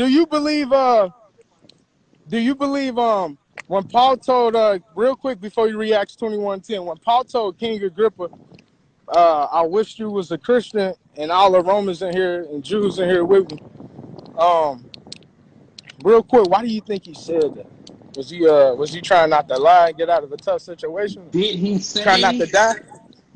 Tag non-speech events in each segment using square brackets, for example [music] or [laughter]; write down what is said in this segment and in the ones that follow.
do you believe? Uh, do you believe? Um, when Paul told, uh, real quick before you react, twenty one ten. When Paul told King Agrippa, uh, I wish you was a Christian, and all the Romans in here and Jews in here with me. Um, real quick, why do you think he said that? Was he uh was he trying not to lie and get out of a tough situation? Did he say? Trying not to die?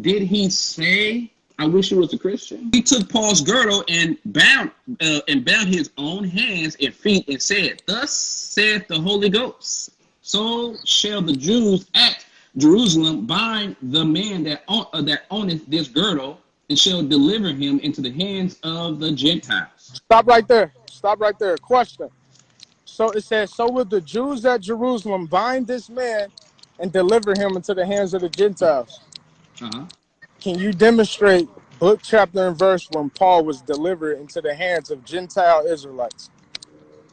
Did he say? I wish he was a Christian. He took Paul's girdle and bound uh, and bound his own hands and feet and said, "Thus saith the Holy Ghost: So shall the Jews at Jerusalem bind the man that own, uh, that owneth this girdle, and shall deliver him into the hands of the Gentiles." Stop right there. Stop right there. Question. So it says, so will the Jews at Jerusalem bind this man and deliver him into the hands of the Gentiles. Uh-huh. Can you demonstrate book, chapter, and verse when Paul was delivered into the hands of Gentile Israelites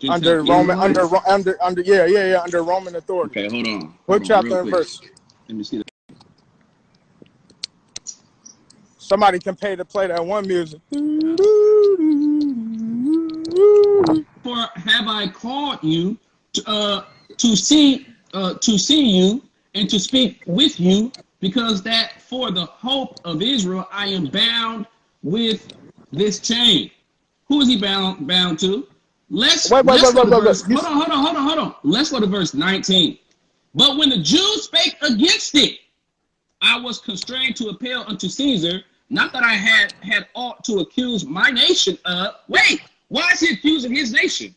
under Gentile Roman, under, Israelites? Ro- under, under, yeah, yeah, yeah, under Roman authority? Okay, hold on. Book, Hold chapter, real and quick. verse. Let me see that. Somebody can pay to play that one music. For have I called you to, uh, to see uh, to see you and to speak with you, because that for the hope of Israel I am bound with this chain. Who is he bound bound to? Let's Wait, wait, let's wait, go to verse. Hold on, hold on, hold on, hold on. Let's go to verse 19. But when the Jews spake against it, I was constrained to appeal unto Caesar, not that I had had aught to accuse my nation of. Wait, why is he accusing his nation?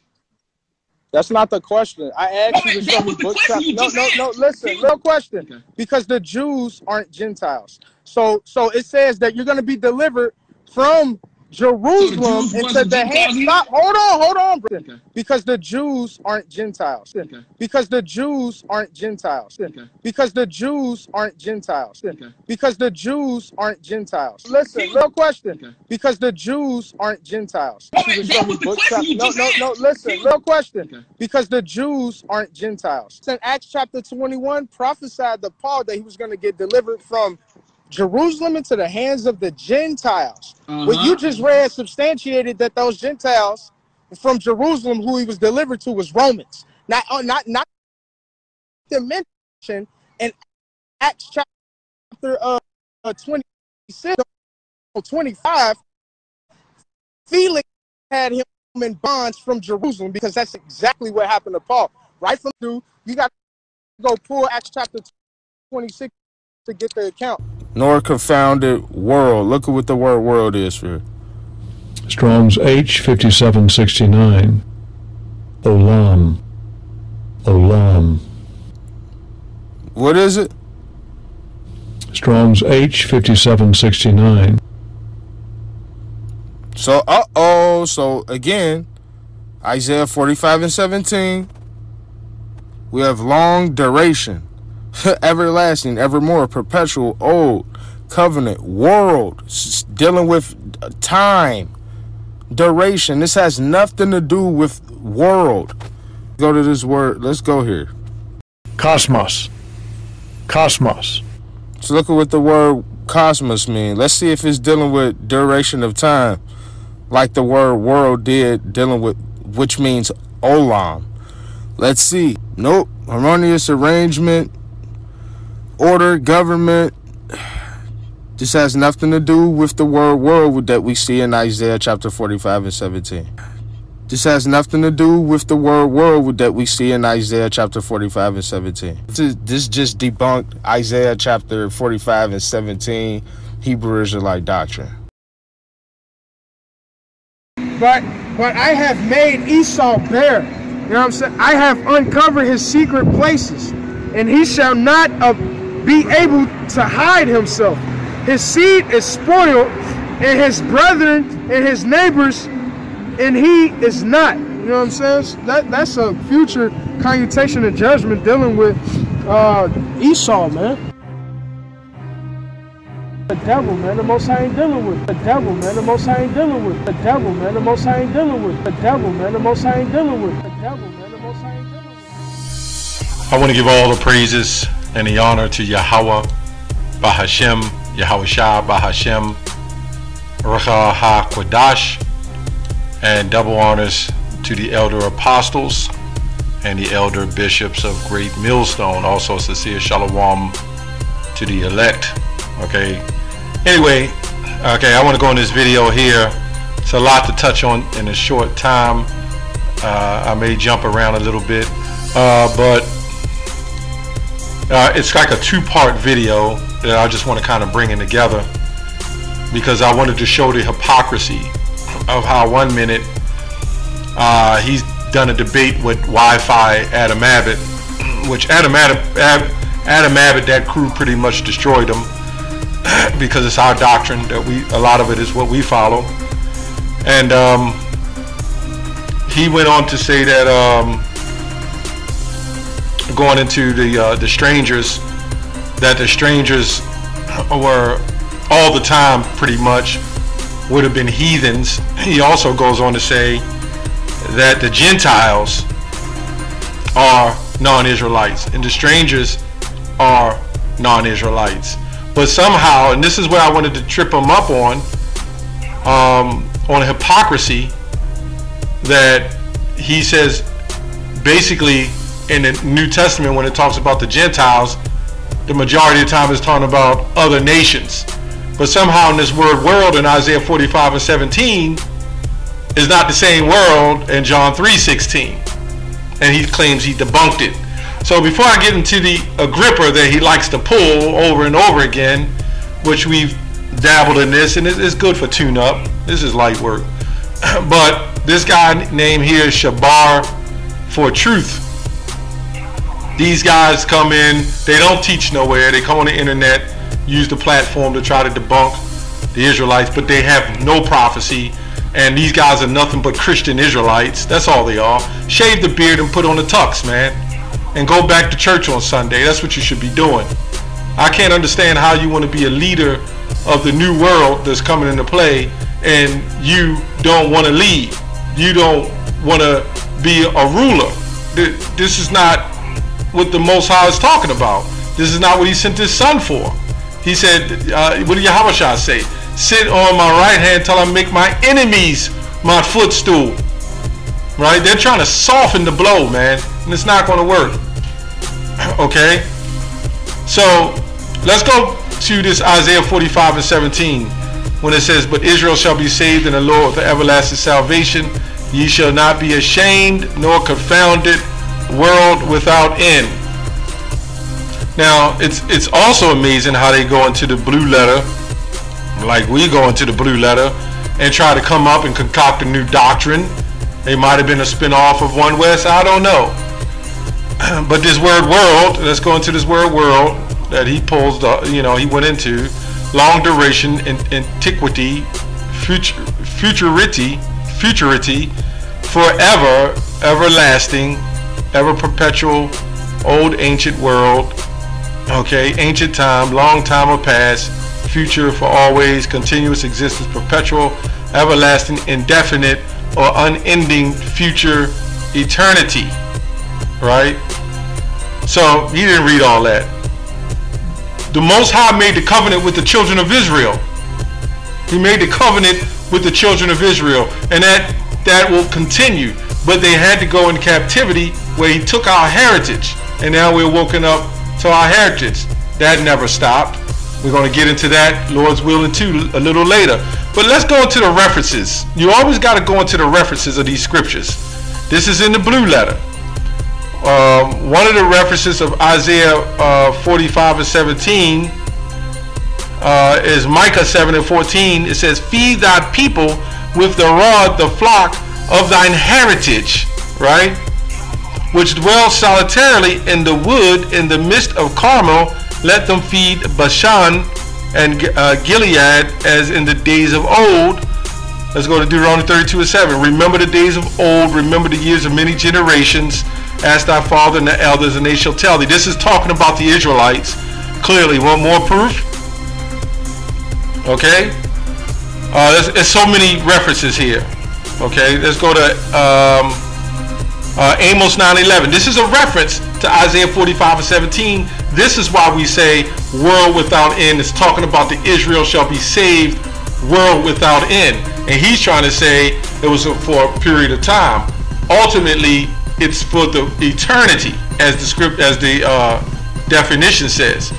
That's not the question. I asked you to show me book question chapter. No, no, no. Listen, no question. Okay. Because the Jews aren't Gentiles. So, so it says that you're going to be delivered from Jerusalem Jews into wasn't the hands. Stop. Hold on. Hold on. Okay. Because the Jews aren't Gentiles. Okay. Because the Jews aren't Gentiles. Okay. Because the Jews aren't Gentiles. Because the Jews aren't Gentiles. Listen, real question. Because the Jews aren't Gentiles. Wait, that was the question you No, no, no. Listen, real question. Because the Jews aren't Gentiles. In Acts chapter 21, prophesied to Paul that he was going to get delivered from Jerusalem into the hands of the Gentiles. What Uh-huh. you just read substantiated that those Gentiles from Jerusalem, who he was delivered to, was Romans. Not, uh, not, not to mention in Acts chapter uh, uh, 26 or 25, Felix had him in bonds from Jerusalem because that's exactly what happened to Paul. Right from through, you got to go pull Acts chapter 26 to get the account. Nor confounded world. Look at what the word world is for. Strong's H fifty seven sixty nine. Olam. Olam. What is it? Strong's H fifty seven sixty nine. So, uh oh. So, again, Isaiah 45 and 17. We have long duration, [laughs] everlasting, evermore, perpetual, old, covenant, world, s- dealing with uh, time, duration. This has nothing to do with world. Go to this word. Let's go here. Cosmos. Cosmos. So look at what the word cosmos means. Let's see if it's dealing with duration of time, like the word world did, dealing with which means olam. Let's see. Nope. Harmonious arrangement, order, government. This has nothing to do with the word world that we see in Isaiah chapter 45 and 17. This has nothing to do with the word world that we see in Isaiah chapter 45 and 17. This, just debunked Isaiah chapter 45 and 17 Hebrew Israelite doctrine. But but I have made Esau bare. You know what I'm saying? I have uncovered his secret places, and he shall not be able to hide himself. His seed is spoiled, and his brethren and his neighbors and he is not. You know what I'm saying? That that's a future connotation of judgment dealing with uh, Esau, man. The devil, man, the most I ain't dealing with. The devil, man, the most I ain't dealing with. The devil, man, the most I ain't dealing with. The devil, man, the most I ain't dealing with. The devil, man, the most I ain't dealing with. I want to give all the praises and the honor to Yahweh, Bahashem, Yahweh Shah, Bahashem, Ruach HaKodesh, and double honors to the elder apostles and the elder bishops of Great Millstone. Also, sincere shalom to the elect. Okay. Anyway, okay, I want to go in this video here. It's a lot to touch on in a short time. Uh, I may jump around a little bit, uh, but uh, it's like a two-part video that I just want to kind of bring in together because I wanted to show the hypocrisy of how one minute uh, he's done a debate with Wi-Fi Adam Abbott, which Adam Abbott, Adam Abbott, that crew pretty much destroyed him [clears throat] because it's our doctrine that we a lot of it is what we follow, and um, he went on to say that um, going into the uh, the strangers, that the strangers were all the time pretty much would have been heathens. He also goes on to say that the Gentiles are non-Israelites and the strangers are non-Israelites. But somehow, and this is where I wanted to trip them up on, um, on hypocrisy, that he says basically in the New Testament when it talks about the Gentiles, the majority of the time is talking about other nations. But somehow in this word world in Isaiah 45 and 17 is not the same world in John 3:16. And he claims he debunked it. So before I get into the Agrippa that he likes to pull over and over again, which we've dabbled in this, and it's good for tune-up. This is light work. [clears throat] but this guy named here Shabar for Truth. These guys come in, they don't teach nowhere. They come on the internet, use the platform to try to debunk the Israelites, but they have no prophecy. And these guys are nothing but Christian Israelites. That's all they are. Shave the beard and put on the tux, man. And go back to church on Sunday. That's what you should be doing. I can't understand how you want to be a leader of the new world that's coming into play and you don't want to lead. You don't want to be a ruler. This is not what the Most High is talking about. This is not what he sent his son for. He said, uh, what did Yahweh say? Sit on my right hand till I make my enemies my footstool. Right? They're trying to soften the blow, man. And it's not going to work. [clears throat] okay? So, let's go to this Isaiah 45 and 17 when it says, But Israel shall be saved in the Lord with everlasting salvation. Ye shall not be ashamed nor confounded, world without end. Now, it's it's also amazing how they go into the blue letter, like we go into the blue letter, and try to come up and concoct a new doctrine. They might have been a spin-off of One West, I don't know. [clears throat] but this word world, let's go into this word world that he pulls, the, you know, he went into long duration, in, antiquity, future, futurity, futurity, forever, everlasting, ever perpetual, old ancient world, okay, ancient time, long time of past, future for always, continuous existence, perpetual, everlasting, indefinite, or unending future eternity, right? So he didn't read all that. The Most High made the covenant with the children of Israel. He made the covenant with the children of Israel, and that that will continue. But they had to go in captivity where he took our heritage, and now we're woken up to our heritage. That never stopped. We're going to get into that, Lord's willing, too, a little later. But let's go into the references. You always got to go into the references of these scriptures. This is in the blue letter. Um, one of the references of Isaiah uh, 45 and 17 uh, is Micah 7 and 14. It says, Feed thy people with the rod, the flock of thine heritage, right? Which dwell solitarily in the wood in the midst of Carmel. Let them feed Bashan and uh, Gilead as in the days of old. Let's go to Deuteronomy 32 and 7. Remember the days of old, remember the years of many generations. Ask thy father and the elders, and they shall tell thee. This is talking about the Israelites. Clearly, want more proof? Okay? Uh, there's, there's so many references here. Okay, let's go to um, uh, Amos 9:11. This is a reference to Isaiah 45 and 17. This is why we say world without end. It's talking about the Israel shall be saved, world without end and he's trying to say it was for a period of time. Ultimately, it's for the eternity, as the script, as the uh, definition says.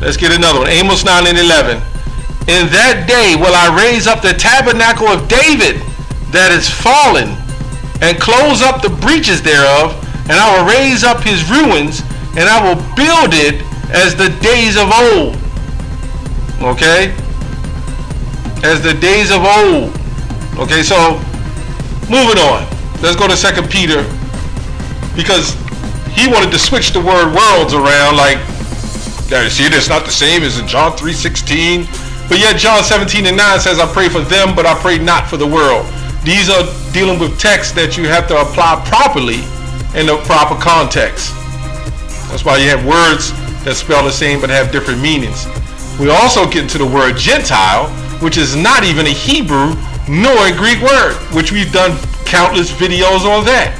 Let's get another one. Amos 9 and 11. In that day will I raise up the tabernacle of David that is fallen, and close up the breaches thereof, and I will raise up his ruins, and I will build it as the days of old. Okay? As the days of old. Okay, so moving on. Let's go to Second Peter because he wanted to switch the word worlds around like see that's not the same as in John 3:16. But yet John 17 and 9 says, I pray for them, but I pray not for the world. These are dealing with texts that you have to apply properly in the proper context. That's why you have words that spell the same but have different meanings. We also get into the word Gentile, which is not even a Hebrew, nor a Greek word, which we've done countless videos on that.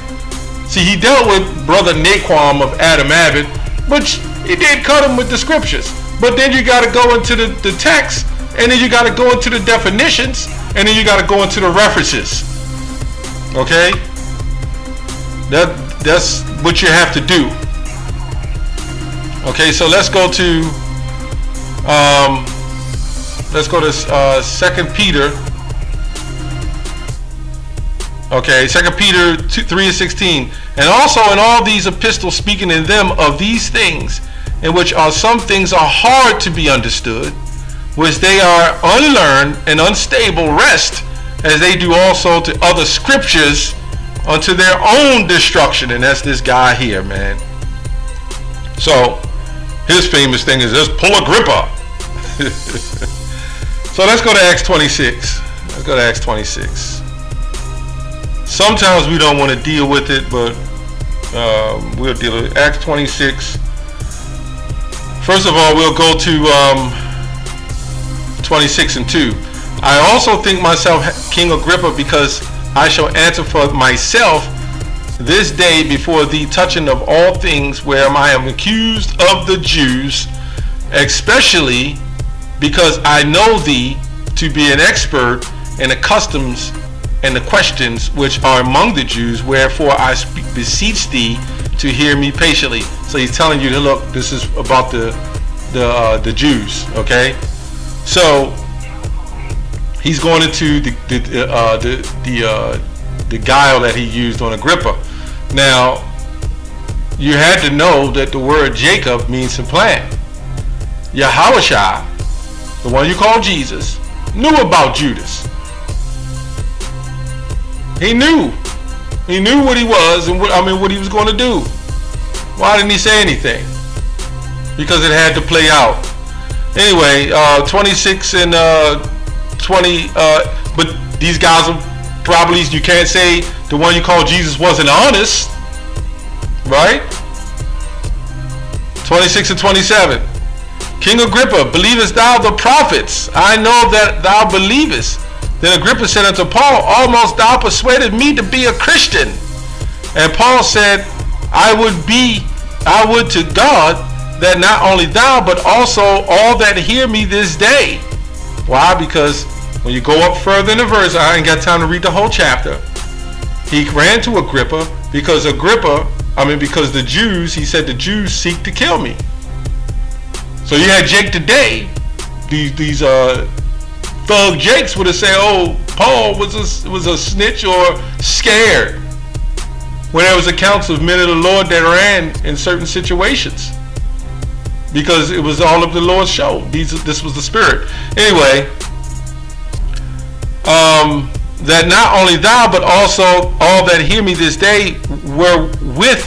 See, he dealt with brother Naquam of Adam Abbott, but he did cut him with the scriptures. But then you got to go into the, the text, and then you got to go into the definitions, and then you got to go into the references. Okay? That that's what you have to do. Okay, so let's go to um, let's go to uh, Second Peter Okay, Second Peter 2, 3 and 16. And also in all these epistles speaking in them of these things, in which are some things are hard to be understood, which they are unlearned and unstable, rest, as they do also to other scriptures unto their own destruction. And that's this guy here, man. So his famous thing is just pull Agrippa. [laughs] so let's go to Acts 26. Let's go to Acts 26 sometimes we don't want to deal with it, but um, we'll deal with it. Acts 26. First of all, we'll go to um, 26 and 2. I also think myself King Agrippa because I shall answer for myself this day before thee touching of all things where I am accused of the Jews, especially because I know thee to be an expert in the customs and the questions which are among the Jews, wherefore I beseech thee to hear me patiently. So he's telling you look, this is about the the uh, the Jews, okay? So he's going into the the uh, the the, uh, the guile that he used on Agrippa. Now you had to know that the word Jacob means to plant. Yahushua, the one you call Jesus, knew about Judas. He knew. He knew what he was and what I mean what he was going to do. Why didn't he say anything? Because it had to play out. Anyway, uh, 26 and uh, 20. Uh, but these guys are probably you can't say the one you call Jesus wasn't honest, right? 26 and 27. King Agrippa, believest thou the prophets? I know that thou believest. Then Agrippa said unto Paul, Almost thou persuaded me to be a Christian. And Paul said, I would be, I would to God that not only thou, but also all that hear me this day. Why? Because when you go up further in the verse, I ain't got time to read the whole chapter. He ran to Agrippa because Agrippa, I mean, because the Jews, he said the Jews seek to kill me. So you had Jake today, these, these, uh, Thug Jakes would have said, "Oh, Paul was a was a snitch or scared." When there was accounts of men of the Lord that ran in certain situations, because it was all of the Lord's show. These this was the Spirit. Anyway, um, that not only thou but also all that hear me this day were with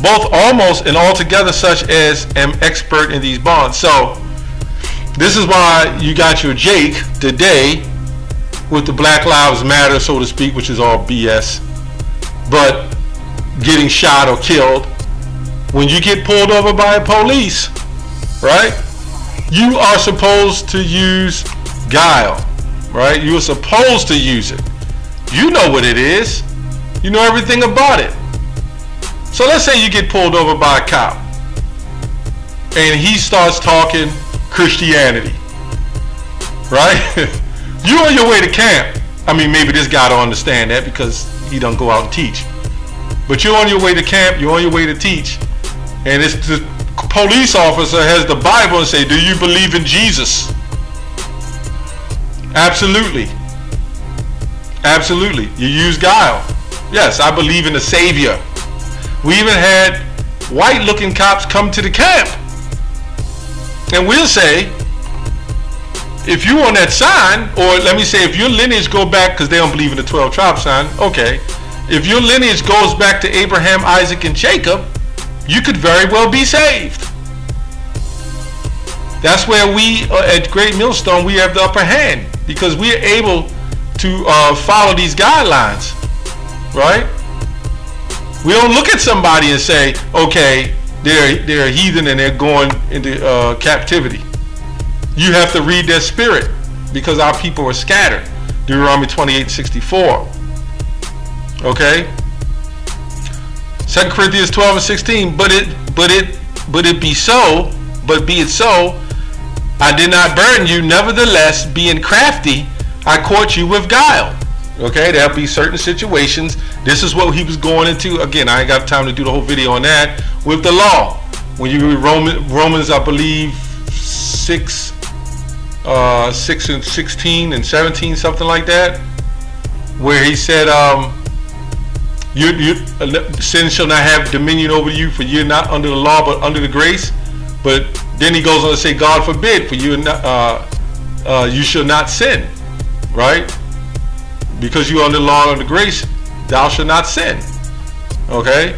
both almost and altogether such as am expert in these bonds. So this is why you got your Jake today with the Black Lives Matter, so to speak, which is all BS, but getting shot or killed. When you get pulled over by a police, right? You are supposed to use guile, right? You are supposed to use it. You know what it is. You know everything about it. So let's say you get pulled over by a cop and he starts talking Christianity, right? [laughs] you on your way to camp. I mean, maybe this guy don't understand that because he don't go out and teach. But you're on your way to camp, you're on your way to teach, and it's police officer has the Bible and say, do you believe in Jesus? Absolutely. Absolutely. You use guile. Yes, I believe in the Savior. We even had white looking cops come to the camp. And we'll say, if you on that sign, or let me say, if your lineage go back, because they don't believe in the 12 tribe sign, okay. If your lineage goes back to Abraham, Isaac, and Jacob, you could very well be saved. That's where we uh, at Great Millstone we have the upper hand because we are able to uh, follow these guidelines, right? We don't look at somebody and say, okay, they're they're a heathen and they're going into uh, captivity. You have to read their spirit because our people are scattered. Deuteronomy 28, 64. Okay. 2 Corinthians 12 and 16. But it but it but it be so, but be it so, I did not burn you, nevertheless, being crafty, I caught you with guile. Okay, there'll be certain situations. This is what he was going into. Again, I ain't got time to do the whole video on that. With the law, when you read Roman, Romans, I believe six, uh, six and sixteen and seventeen, something like that, where he said, um, you, you, sin shall not have dominion over you, for you're not under the law, but under the grace. But then he goes on to say, God forbid, for you, uh, uh, you shall not sin, right? because you are under the law and the grace, thou shalt not sin. Okay?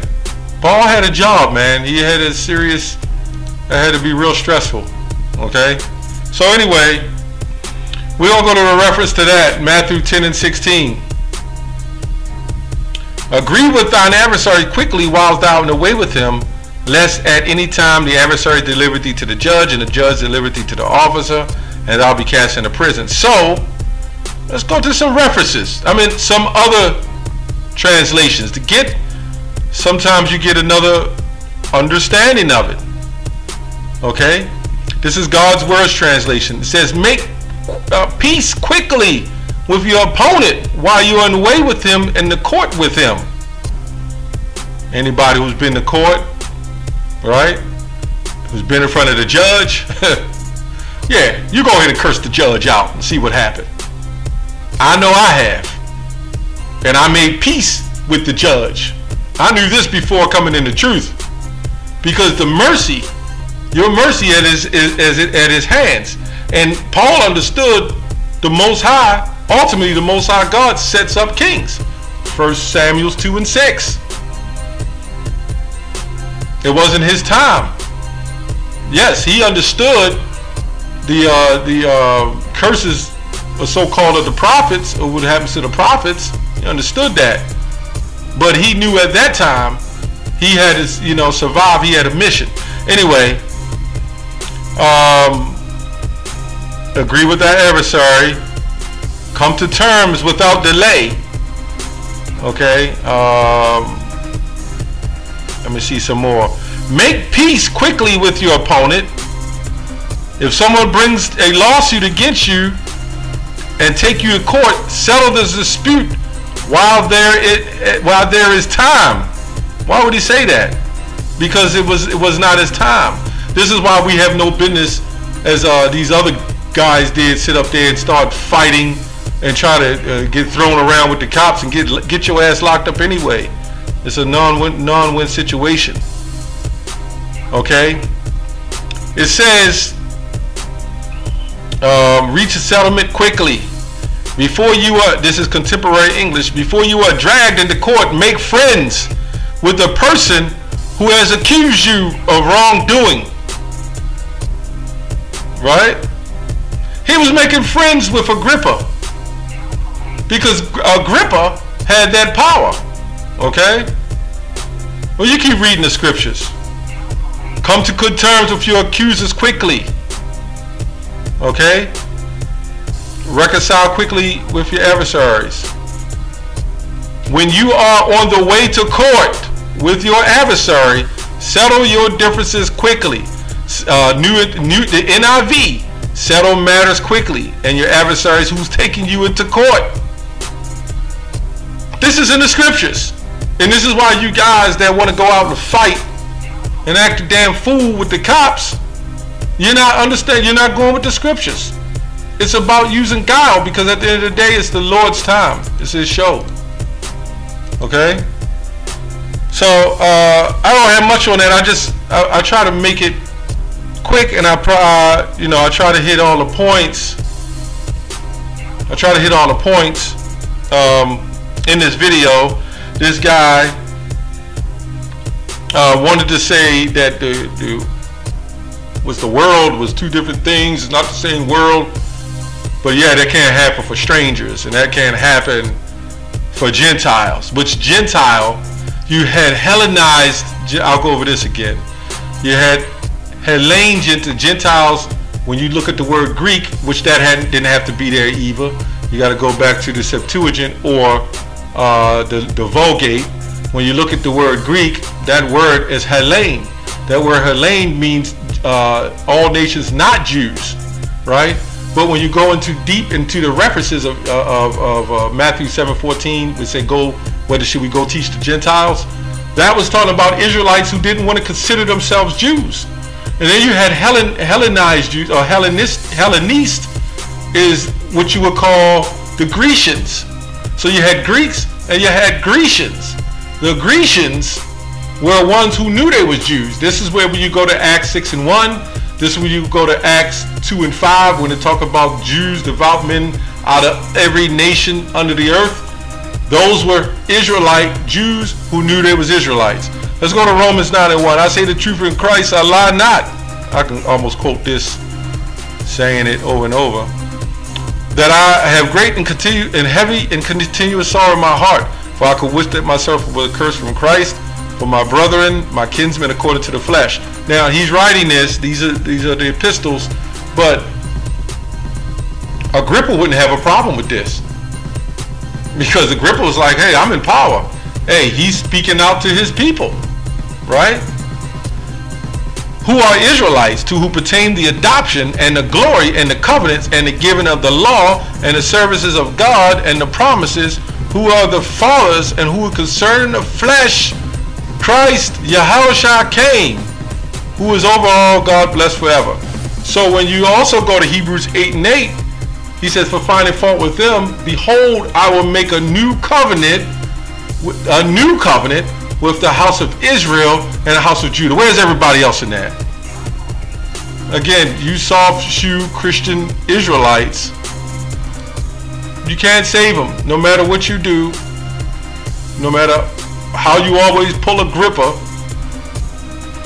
Paul had a job, man. He had a serious, it had to be real stressful. Okay? So anyway, going to go to a reference to that, Matthew 10 and 16. Agree with thine adversary quickly while thou in the way with him, lest at any time the adversary deliver thee to the judge, and the judge deliver thee to the officer, and thou be cast into prison. So, Let's go to some references. I mean, some other translations to get. Sometimes you get another understanding of it. Okay, this is God's Words translation. It says, "Make uh, peace quickly with your opponent while you're on the way with him in the court with him." Anybody who's been to court, right? Who's been in front of the judge? [laughs] yeah, you go ahead and curse the judge out and see what happened. I know I have. And I made peace with the judge. I knew this before coming into truth. Because the mercy, your mercy at his, is, at his hands. And Paul understood the Most High, ultimately the Most High God sets up kings. First Samuel's 2 and 6. It wasn't his time. Yes, he understood the uh, the uh, curses or so-called of the prophets, or what happens to the prophets. He understood that. But he knew at that time he had his, you know, survive. He had a mission. Anyway, um, agree with that adversary. Come to terms without delay. Okay. Um, let me see some more. Make peace quickly with your opponent. If someone brings a lawsuit against you, and take you to court, settle this dispute while there it while there is time. Why would he say that? Because it was it was not his time. This is why we have no business, as uh, these other guys did, sit up there and start fighting and try to uh, get thrown around with the cops and get get your ass locked up anyway. It's a non-win non-win situation. Okay. It says um, reach a settlement quickly. Before you are, this is contemporary English, before you are dragged into court, make friends with the person who has accused you of wrongdoing. Right? He was making friends with Agrippa. Because Agrippa had that power. Okay? Well, you keep reading the scriptures. Come to good terms with your accusers quickly. Okay? Reconcile quickly with your adversaries. When you are on the way to court with your adversary, settle your differences quickly. Uh, new, new, the NIV, settle matters quickly, and your adversaries who's taking you into court. This is in the scriptures. And this is why you guys that want to go out and fight and act a damn fool with the cops, you're not understand. You're not going with the scriptures. It's about using guile because at the end of the day, it's the Lord's time. It's His show. Okay. So uh, I don't have much on that. I just I, I try to make it quick, and I uh, you know I try to hit all the points. I try to hit all the points um, in this video. This guy uh, wanted to say that the, the was the world was two different things. It's not the same world. But yeah, that can't happen for strangers, and that can't happen for Gentiles. Which Gentile, you had Hellenized. I'll go over this again. You had Hellene Gentiles. When you look at the word Greek, which that hadn't didn't have to be there either. You got to go back to the Septuagint or uh, the the Vulgate when you look at the word Greek, that word is Hellene. That word Hellene means uh, all nations not Jews, right? But when you go into deep into the references of, uh, of, of uh, Matthew 7:14, we say, "Go, whether should we go teach the Gentiles?" That was talking about Israelites who didn't want to consider themselves Jews. And then you had Hellen, Hellenized Jews, or Hellenist, Hellenist is what you would call the Grecians. So you had Greeks and you had Grecians. The Grecians were ones who knew they was Jews. This is where when you go to Acts 6 and 1, this is when you go to Acts 2 and 5 when they talk about Jews, devout men out of every nation under the earth. Those were Israelite Jews who knew they was Israelites. Let's go to Romans 9 and 1. I say the truth in Christ, I lie not. I can almost quote this, saying it over and over. That I have great and continue and heavy and continuous sorrow in my heart for I could wish that myself with a curse from Christ for my brethren, my kinsmen according to the flesh. Now he's writing this, these are these are the epistles, but Agrippa wouldn't have a problem with this. Because Agrippa was like, hey, I'm in power. Hey, he's speaking out to his people. Right? Who are Israelites to who pertain the adoption and the glory and the covenants and the giving of the law and the services of God and the promises who are the fathers and who are concerned of flesh, Christ, Yahushua came, who is over all, God bless forever. So when you also go to Hebrews 8 and 8, he says, For finding fault with them, behold, I will make a new covenant, a new covenant with the house of Israel and the house of Judah. Where's everybody else in that? Again, you soft shoe Christian Israelites you can't save them. No matter what you do, no matter how you always pull Agrippa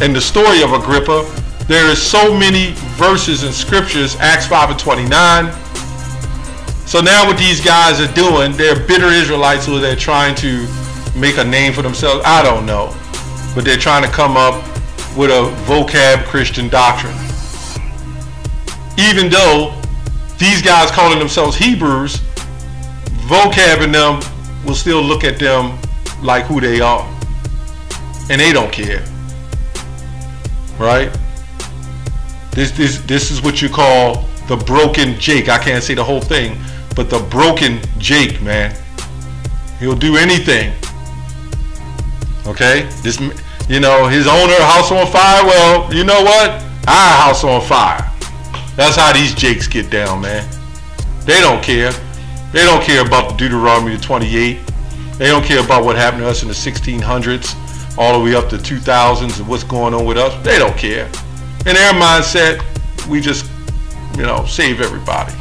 and the story of Agrippa, there is so many verses in scriptures, Acts 5 and 29. So now what these guys are doing, they're bitter Israelites who they're trying to make a name for themselves. I don't know. But they're trying to come up with a vocab Christian doctrine. Even though these guys calling themselves Hebrews vocab in them will still look at them like who they are. And they don't care. Right? This this this is what you call the broken Jake. I can't say the whole thing, but the broken Jake, man. He'll do anything. Okay? This you know, his owner house on fire. Well, you know what? Our house on fire. That's how these Jakes get down, man. They don't care. They don't care about the Deuteronomy 28. They don't care about what happened to us in the 1600s, all the way up to 2000s and what's going on with us. They don't care. In their mindset, we just, you know, save everybody.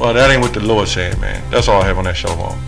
Well, that ain't what the Lord's saying, man. That's all I have on that show, home.